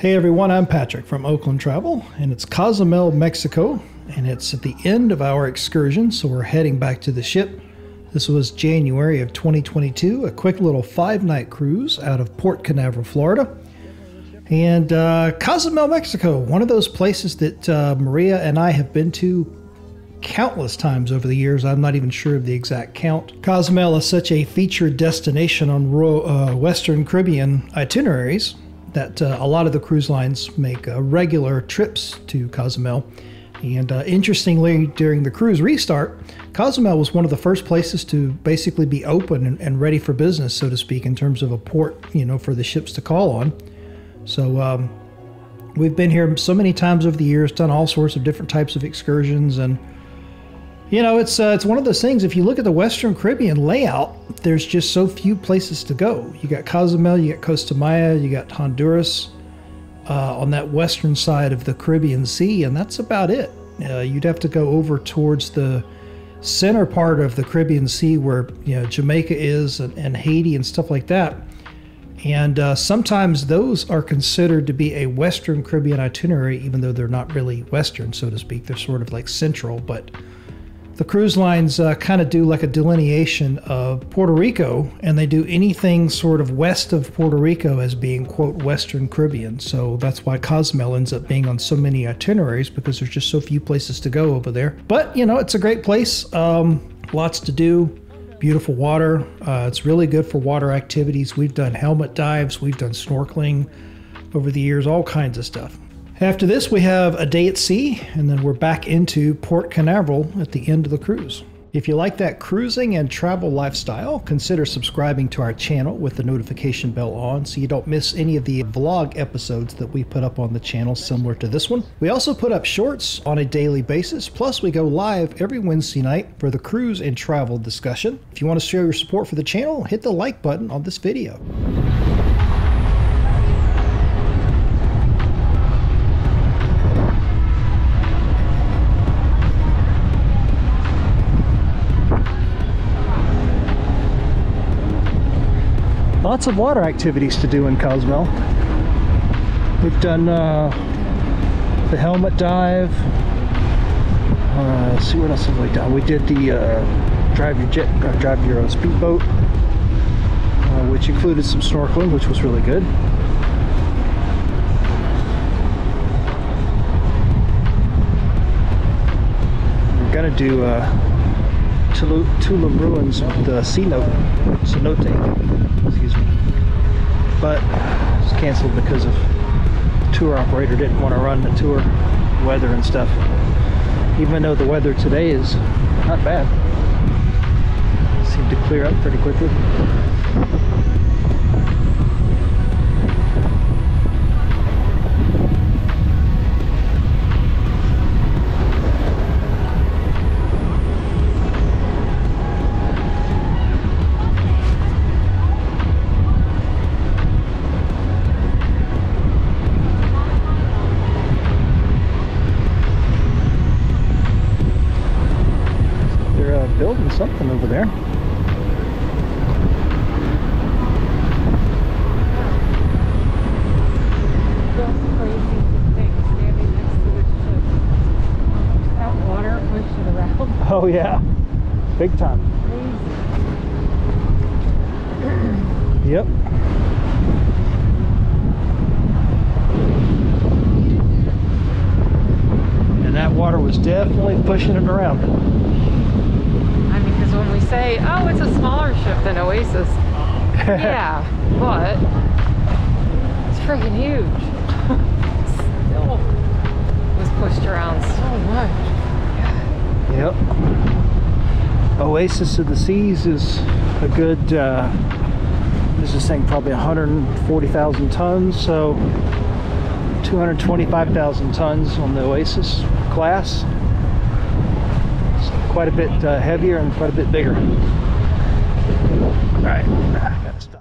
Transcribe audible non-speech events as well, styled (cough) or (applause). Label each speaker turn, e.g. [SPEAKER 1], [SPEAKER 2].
[SPEAKER 1] Hey everyone, I'm Patrick from Oakland Travel, and it's Cozumel, Mexico, and it's at the end of our excursion, so we're heading back to the ship. This was January of 2022, a quick little five night cruise out of Port Canaveral, Florida. And uh, Cozumel, Mexico, one of those places that uh, Maria and I have been to countless times over the years. I'm not even sure of the exact count. Cozumel is such a featured destination on uh, Western Caribbean itineraries that uh, a lot of the cruise lines make uh, regular trips to Cozumel. And uh, interestingly, during the cruise restart, Cozumel was one of the first places to basically be open and, and, ready for business, so to speak, in terms of a port, you know, for the ships to call on. So um, we've been here so many times over the years, done all sorts of different types of excursions, and you know, it's uh, it's one of those things. If you look at the Western Caribbean layout, there's just so few places to go. You got Cozumel, you got Costa Maya, you got Honduras uh, on that western side of the Caribbean Sea, and that's about it. Uh, you'd have to go over towards the center part of the Caribbean Sea where you know Jamaica is and, and Haiti and stuff like that. And uh, sometimes those are considered to be a Western Caribbean itinerary, even though they're not really Western, so to speak. They're sort of like central, but the cruise lines uh, kind of do like a delineation of Puerto Rico, and they do anything sort of west of Puerto Rico as being, quote, Western Caribbean. So that's why Cozumel ends up being on so many itineraries because there's just so few places to go over there. But, you know, it's a great place, um, lots to do. Beautiful water. Uh, it's really good for water activities. We've done helmet dives, we've done snorkeling over the years, all kinds of stuff. After this, we have a day at sea, and then we're back into Port Canaveral at the end of the cruise. If you like that cruising and travel lifestyle, consider subscribing to our channel with the notification bell on so you don't miss any of the vlog episodes that we put up on the channel similar to this one. We also put up shorts on a daily basis, plus we go live every Wednesday night for the cruise and travel discussion. If you want to show your support for the channel, hit the like button on this video. Lots of water activities to do in Cozumel. We've done uh, the helmet dive. Uh, see what else have we done. We did the uh, drive your jet, uh, drive your speedboat, uh, which included some snorkeling, which was really good. We're gonna do uh, Tulum Ruins with the cenote, cenote, excuse me. But it's canceled because of the tour operator didn't want to run the tour, weather and stuff. Even though the weather today is not bad. It seemed to clear up pretty quickly. Something over there. Oh yeah, big time. yep. And that water was definitely pushing it around
[SPEAKER 2] when we say, oh, it's a smaller ship than Oasis. (laughs) yeah, but it's freaking huge. Still was pushed around so much.
[SPEAKER 1] Yep. Oasis of the Seas is a good, uh, this is saying probably 140,000 tons, so 225,000 tons on the Oasis class It's quite a bit uh, heavier and quite a bit bigger. All right, I gotta stop.